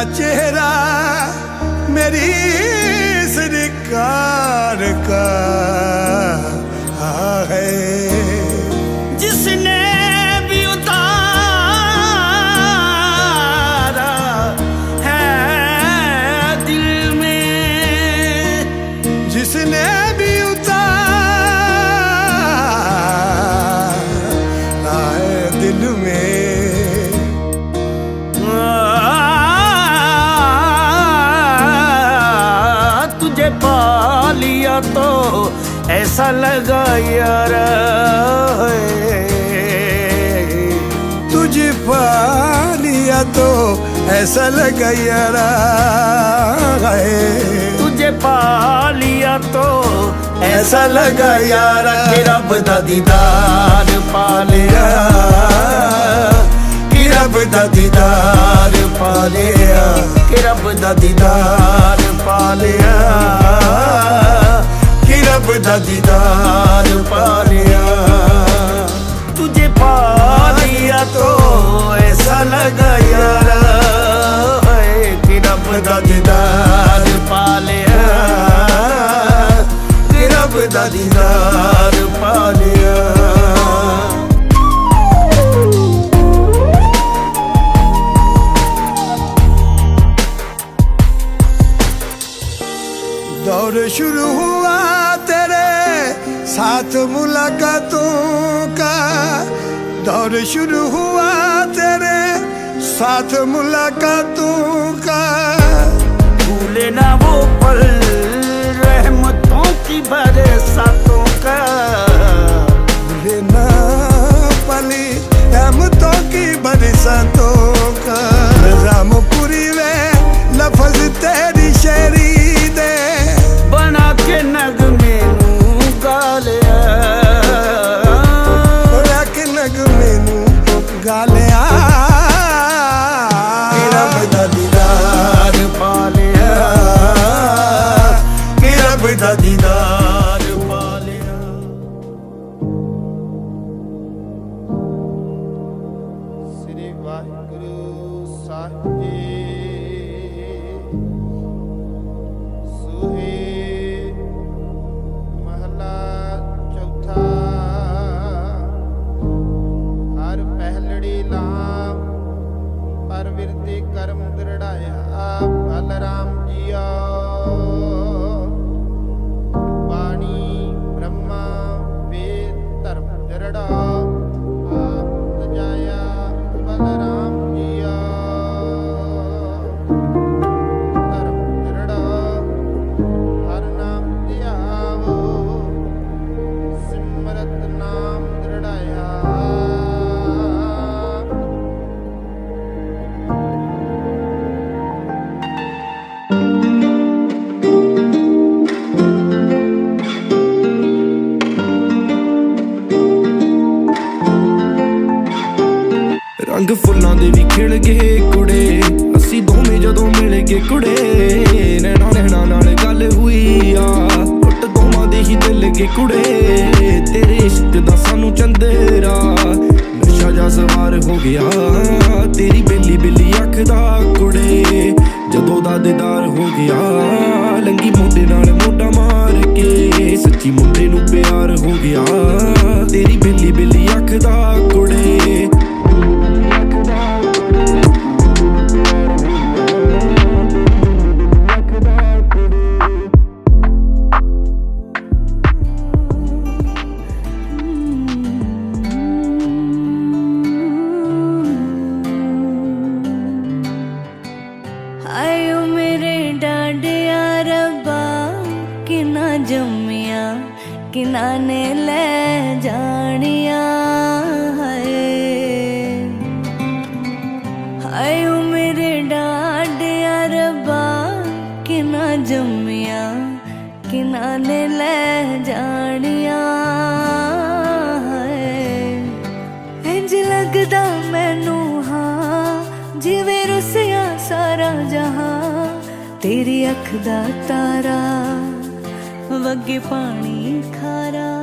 ਤੇਰਾ ਚਿਹਰਾ ਮੇਰੀ तुझे पा लिया तो ऐसा लगा यार तुझे पा लिया तो ऐसा लगा यारा है तुझे पा लिया तो ऐसा लगा यार कि रब दा दीदार पा लिया कि रब दा दीदार पा लिया कि रब दा दीदार कि रब दा दीदार पा लिया तुझे पा लिया तो ऐसा लगा यार है कि रब दा दीदार पा लिया कि रब दा दीदार पा लिया दौर शुरू हुआ तेरे साथ मुलाकातों का दौर शुरू हुआ तेरे साथ मुलाकातों का। भूले ना वो पल, रहमतों की बरसातों का। आया ਪਹਿਲੜੀ ਲਾਮ ਪਰ ਵਿਰਤੇ ਕਰਮ ਦ੍ਰਿੜਾਇਆ। ਭਲ ਰਾਮ ਜੀਆ। ਰੰਗ ਫੁੱਲਾਂ ਦੇ ਵੀ ਖਿੜ ਗਏ ਕੁੜੇ। ਅਸੀਂ ਦੋਵੇਂ ਜਦੋਂ ਮਿਲ ਗਏ ਕੁੜੇ। ਰਹਿਣਾ ਨੈਣਾ ਨਾਲ ਗੱਲ ਹੋਈ ਆ। ਟੁੱਟ ਦੋਵਾਂ ਦੇ ਹੀ ਦਿਲ ਗਏ ਕੁੜੇ। ਤੇਰੇ ਇਸ਼ਕ ਦਾ ਸਾਨੂੰ ਚੰਦਰਾ। ਨਸ਼ਾ ਜਾ ਸਵਾਰ ਹੋ ਗਿਆ। ਤੇਰੀ ਬੇਲੀ ਬੇਲੀ ਅੱਖ ਦਾ ਕੁੜੇ। ਜਦੋਂ ਦਾ ਦੀਦਾਰ ਹੋ ਗਿਆ। ਲੰਗੀ ਮੋਢੇ ਨਾਲ ਮੋਢਾ ਮਾਰ ਕੇ ਸੱਚੀ ਮੁੰਡੇ ਨੂੰ ਪਿਆਰ ਹੋ ਗਿਆ। ਤੇਰੀ ਬੇਲੀ ਬੇਲੀ ਅੱਖ ਦਾ ਕੁੜੇ। ਕਿਨਾ ਕਿਨਾਂ ਨੇ ਲੈ ਜਾਣੀਆਂ ਹਾਏ। ਆਇਓ ਮੇਰੇ ਡਾਡਿਆ ਰੱਬਾ, ਕਿਨਾ ਜੰਮੀਆਂ, ਕਿਨਾਂ ਨੇ ਲੈ ਜਾਣੀਆਂ ਹਾਏ। ਇੰਜ ਲੱਗਦਾ ਮੈਨੂੰ ਹਾਂ, ਜਿਵੇਂ ਰੁੱਸਿਆ ਸਾਰਾ ਜਹਾਂ, ਤੇਰੀ ਅੱਖ ਦਾ ਤਾਰਾ। ਵਗੇ ਪਾਣੀ ਖਾਰਾ।